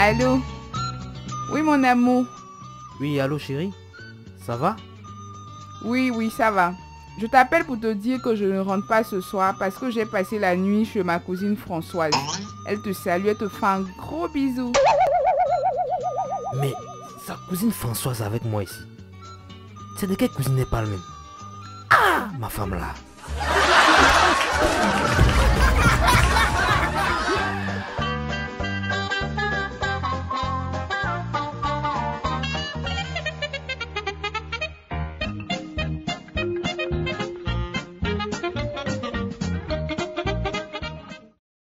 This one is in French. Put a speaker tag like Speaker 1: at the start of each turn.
Speaker 1: Allô? Oui, mon amour.
Speaker 2: Oui, allô chérie Ça va?
Speaker 1: Oui, oui, ça va. Je t'appelle pour te dire que je ne rentre pas ce soir parce que j'ai passé la nuit chez ma cousine Françoise. Elle te salue, elle te fait un gros bisou.
Speaker 2: Mais sa cousine Françoise avec moi ici. C'est de quelle cousine elle parle même? Ah, ma femme là.